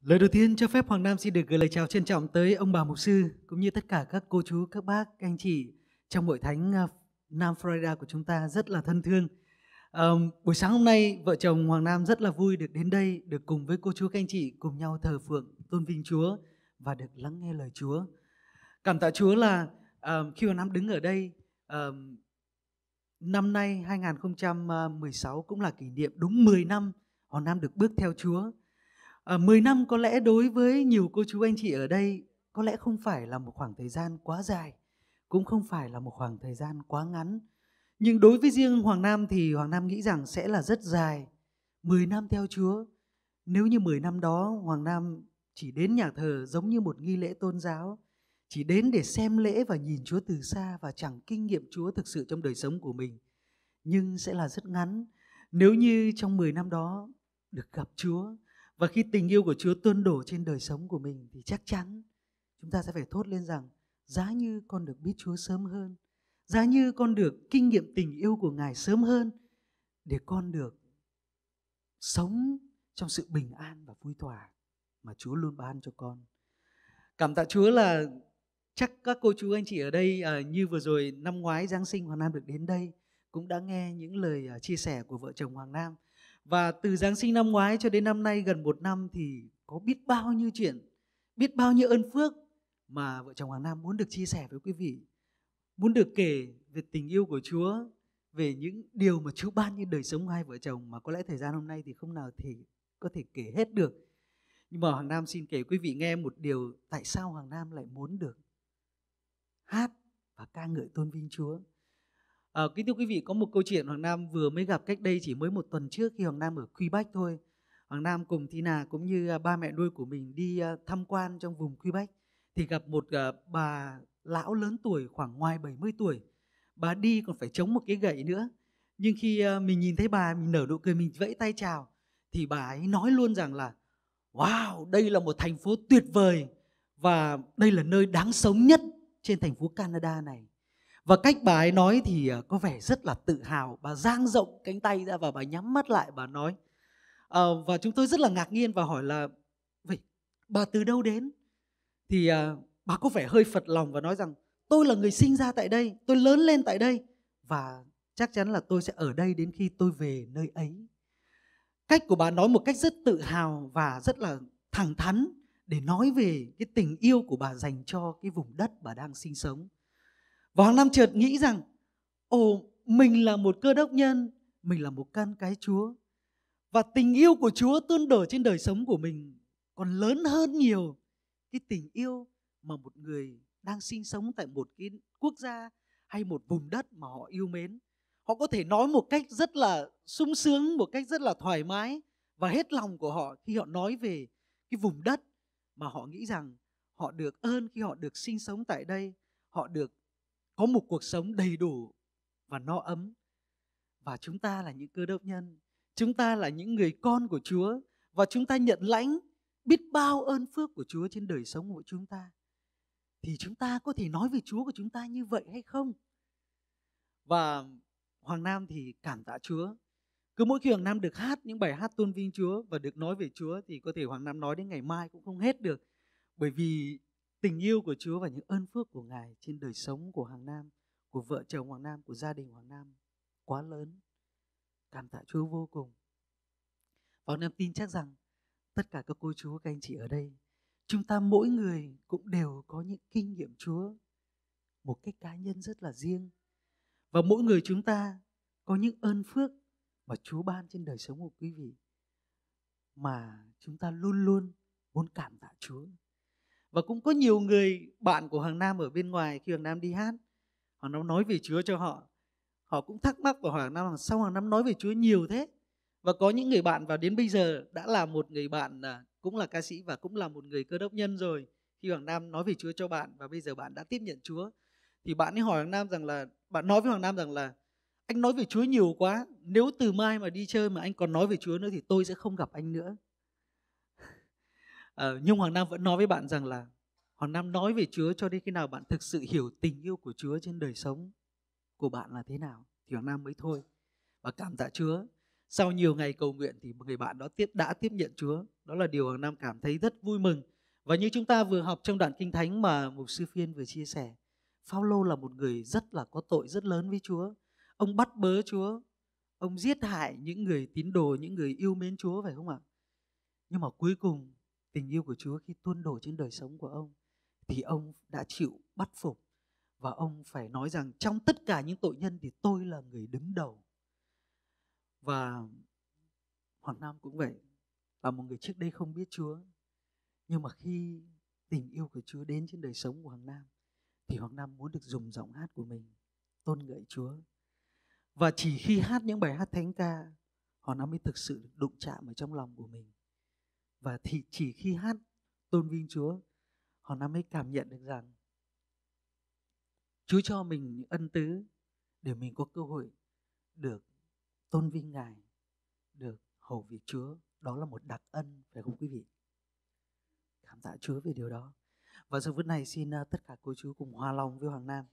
Lời đầu tiên cho phép Hoàng Nam xin được gửi lời chào trân trọng tới ông bà mục sư cũng như tất cả các cô chú, các bác, các anh chị trong hội thánh à, Nam Florida của chúng ta rất là thân thương. Um, buổi sáng hôm nay vợ chồng Hoàng Nam rất là vui được đến đây được cùng với cô chú các anh chị cùng nhau thờ phượng tôn vinh Chúa và được lắng nghe lời Chúa. Cảm tạ Chúa là um, khi Hoàng Nam đứng ở đây um, năm nay 2016 cũng là kỷ niệm đúng 10 năm Hoàng Nam được bước theo Chúa Ờ, à, 10 năm có lẽ đối với nhiều cô chú anh chị ở đây có lẽ không phải là một khoảng thời gian quá dài cũng không phải là một khoảng thời gian quá ngắn. Nhưng đối với riêng Hoàng Nam thì Hoàng Nam nghĩ rằng sẽ là rất dài. 10 năm theo Chúa. Nếu như 10 năm đó Hoàng Nam chỉ đến nhà thờ giống như một nghi lễ tôn giáo chỉ đến để xem lễ và nhìn Chúa từ xa và chẳng kinh nghiệm Chúa thực sự trong đời sống của mình nhưng sẽ là rất ngắn. Nếu như trong 10 năm đó được gặp Chúa và khi tình yêu của Chúa tuôn đổ trên đời sống của mình thì chắc chắn chúng ta sẽ phải thốt lên rằng giá như con được biết Chúa sớm hơn, giá như con được kinh nghiệm tình yêu của Ngài sớm hơn để con được sống trong sự bình an và vui thỏa mà Chúa luôn ban cho con. Cảm tạ Chúa là chắc các cô chú anh chị ở đây à, như vừa rồi năm ngoái Giáng sinh Hoàng Nam được đến đây cũng đã nghe những lời à, chia sẻ của vợ chồng Hoàng Nam và từ Giáng sinh năm ngoái cho đến năm nay gần một năm thì có biết bao nhiêu chuyện, biết bao nhiêu ơn phước mà vợ chồng Hoàng Nam muốn được chia sẻ với quý vị. Muốn được kể về tình yêu của Chúa, về những điều mà Chúa ban như đời sống hai vợ chồng mà có lẽ thời gian hôm nay thì không nào thì có thể kể hết được. Nhưng mà Hoàng Nam xin kể quý vị nghe một điều tại sao Hoàng Nam lại muốn được hát và ca ngợi tôn vinh Chúa. À, kính thưa quý vị, có một câu chuyện Hoàng Nam vừa mới gặp cách đây chỉ mới một tuần trước khi Hoàng Nam ở Quebec Bách thôi. Hoàng Nam cùng Tina cũng như à, ba mẹ nuôi của mình đi à, tham quan trong vùng Quebec Bách thì gặp một à, bà lão lớn tuổi khoảng ngoài 70 tuổi. Bà đi còn phải chống một cái gậy nữa. Nhưng khi mình nhìn thấy bà mình nở nụ cười mình vẫy tay chào thì bà ấy nói luôn rằng là wow, đây là một thành phố tuyệt vời và đây là nơi đáng sống nhất trên thành phố Canada này và cách bà ấy nói thì à, có vẻ rất là tự hào. Bà giang rộng cánh tay ra và bà nhắm mắt lại bà nói à, và chúng tôi rất là ngạc nhiên và hỏi là vậy bà từ đâu đến? Thì à, bà có vẻ hơi phật lòng và nói rằng tôi là người sinh ra tại đây tôi lớn lên tại đây và chắc chắn là tôi sẽ ở đây đến khi tôi về nơi ấy. Cách của bà nói một cách rất tự hào và rất là thẳng thắn để nói về cái tình yêu của bà dành cho cái vùng đất bà đang sinh sống và Hoàng Nam chợt nghĩ rằng, ồ, mình là một cơ đốc nhân, mình là một căn cái Chúa. Và tình yêu của Chúa tuôn đổ trên đời sống của mình còn lớn hơn nhiều cái tình yêu mà một người đang sinh sống tại một cái quốc gia hay một vùng đất mà họ yêu mến. Họ có thể nói một cách rất là sung sướng, một cách rất là thoải mái và hết lòng của họ khi họ nói về cái vùng đất mà họ nghĩ rằng họ được ơn khi họ được sinh sống tại đây, họ được có một cuộc sống đầy đủ và no ấm. Và chúng ta là những cơ đốc nhân, chúng ta là những người con của Chúa và chúng ta nhận lãnh biết bao ơn phước của Chúa trên đời sống của chúng ta. Thì chúng ta có thể nói về Chúa của chúng ta như vậy hay không? Và Hoàng Nam thì cảm tạ Chúa. Cứ mỗi khi Hoàng Nam được hát những bài hát tôn vinh Chúa và được nói về Chúa thì có thể Hoàng Nam nói đến ngày mai cũng không hết được. Bởi vì tình yêu của Chúa và những ơn phước của Ngài trên đời sống của Hoàng Nam, của vợ chồng Hoàng Nam, của gia đình Hoàng Nam quá lớn. Cảm tạ Chúa vô cùng. Và Hoàng Nam tin chắc rằng tất cả các cô chú, các anh chị ở đây, chúng ta mỗi người cũng đều có những kinh nghiệm Chúa một cách cá nhân rất là riêng. Và mỗi người chúng ta có những ơn phước mà Chúa ban trên đời sống của quý vị mà chúng ta luôn luôn muốn cảm tạ Chúa và cũng có nhiều người bạn của Hoàng Nam ở bên ngoài khi Hoàng Nam đi hát. Họ nó nói về Chúa cho họ. Họ cũng thắc mắc của Hoàng Nam rằng sao Hoàng Nam nói về Chúa nhiều thế? Và có những người bạn vào đến bây giờ đã là một người bạn à, cũng là ca sĩ và cũng là một người cơ đốc nhân rồi khi Hoàng Nam nói về Chúa cho bạn và bây giờ bạn đã tiếp nhận Chúa. Thì bạn ấy hỏi Hoàng Nam rằng là, bạn nói với Hoàng Nam rằng là, anh nói về Chúa nhiều quá, nếu từ mai mà đi chơi mà anh còn nói về Chúa nữa thì tôi sẽ không gặp anh nữa à, nhưng Hoàng Nam vẫn nói với bạn rằng là Hoàng Nam nói về Chúa cho đến khi nào bạn thực sự hiểu tình yêu của Chúa trên đời sống của bạn là thế nào thì Hoàng Nam mới thôi và cảm tạ Chúa sau nhiều ngày cầu nguyện thì người bạn đó tiếp đã tiếp nhận Chúa. Đó là điều Hoàng Nam cảm thấy rất vui mừng. Và như chúng ta vừa học trong đoạn kinh thánh mà mục sư Phiên vừa chia sẻ, Phaolô là một người rất là có tội rất lớn với Chúa. Ông bắt bớ Chúa, ông giết hại những người tín đồ, những người yêu mến Chúa phải không ạ? Nhưng mà cuối cùng tình yêu của Chúa khi tuôn đổ trên đời sống của ông thì ông đã chịu bắt phục và ông phải nói rằng trong tất cả những tội nhân thì tôi là người đứng đầu. Và Hoàng Nam cũng vậy, là một người trước đây không biết Chúa. Nhưng mà khi tình yêu của Chúa đến trên đời sống của Hoàng Nam thì Hoàng Nam muốn được dùng giọng hát của mình tôn ngợi Chúa. Và chỉ khi hát những bài hát thánh ca, Hoàng Nam mới thực sự đụng chạm ở trong lòng của mình. Và thì chỉ khi hát tôn vinh Chúa, họ Nam mới cảm nhận được rằng Chúa cho mình những ân tứ để mình có cơ hội được tôn vinh Ngài, được hầu việc Chúa. Đó là một đặc ân, phải không quý vị? Cảm tạ Chúa về điều đó. Và giờ phút này xin ờ, tất cả cô chú cùng hòa lòng với Hoàng Nam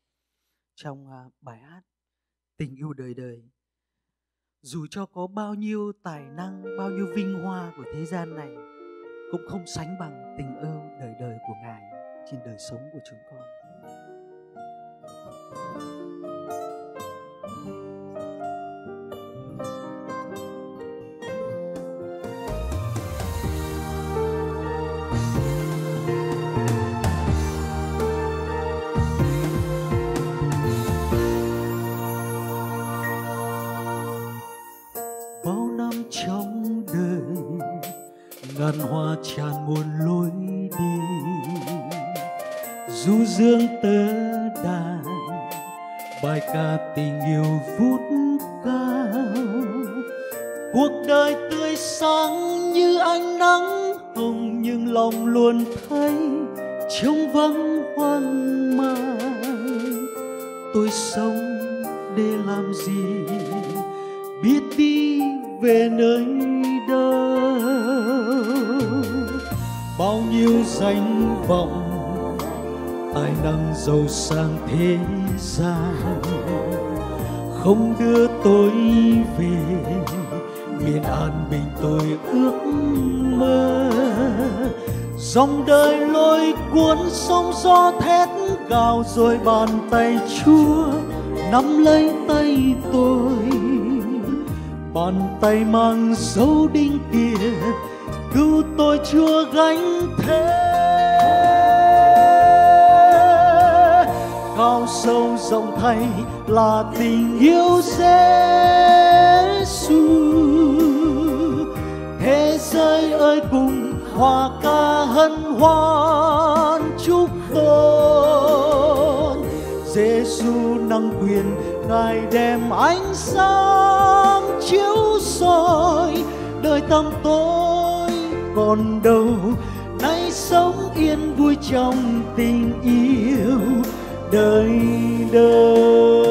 trong ờ, bài hát Tình yêu đời đời. Dù cho có bao nhiêu tài năng, bao nhiêu vinh hoa của thế gian này cũng không sánh bằng tình yêu đời đời của Ngài trên đời sống của chúng con. Tình yêu vút cao cuộc đời tươi sáng như ánh nắng hồng nhưng lòng luôn thấy trống vắng hoang mang. Tôi sống để làm gì? Biết đi về nơi đâu. Bao nhiêu danh vọng tài năng giàu sang thế gian không đưa tôi về. Miền an bình tôi ước mơ. Dòng đời lôi cuốn sóng gió thét gào rồi bàn tay chúa nắm lấy tay tôi. Bàn tay mang dấu đinh kia, cứu tôi chúa gánh thế. Cao sâu rộng thay là tình yêu Giêsu thế giới ơi, cùng hòa ca hân hoan chúc tôn. Giêsu năng quyền, ngài đem ánh sáng chiếu soi. Đời tâm tôi còn đâu, nay sống yên vui trong tình yêu. Đời đời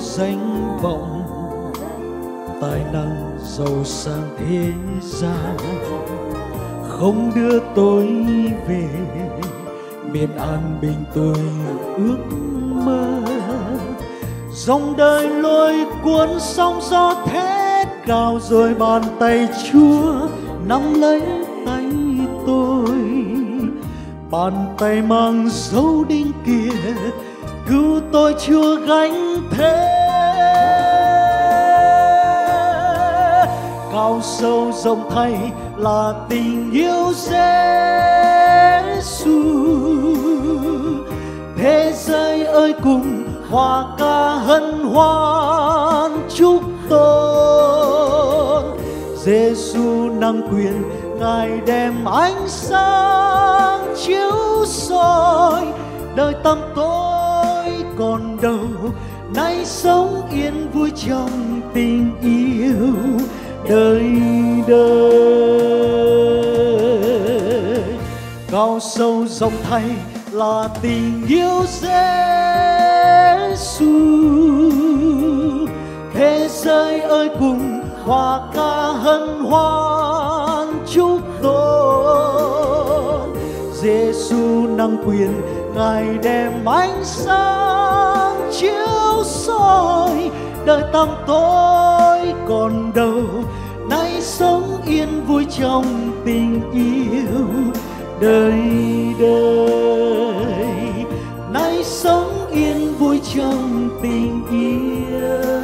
danh vọng, tài năng giàu sang thế gian. Không đưa tôi về, miền an bình tôi ước mơ. Dòng đời lôi cuốn sóng gió thét cao rồi bàn tay chúa nắm lấy tay tôi. Bàn tay mang dấu đinh kia cứu tôi chưa gánh thế. Cao sâu rộng thay là tình yêu Giêsu thế giới ơi, cùng hòa ca hân hoan chúc tôn. Giêsu năng quyền, ngài đem ánh sáng chiếu soi. Đời tâm tôi còn đâu. Nay sống yên vui trong tình yêu, đời đời. Cao sâu rộng thay là tình yêu Giêsu thế giới ơi, cùng hòa ca hân hoan chúc tôn Giêsu năng quyền, ngài đem ánh sáng chiếu soi, đời tăm tối còn đâu. Nay sống yên vui trong tình yêu, đời đời. Nay sống yên vui trong tình yêu.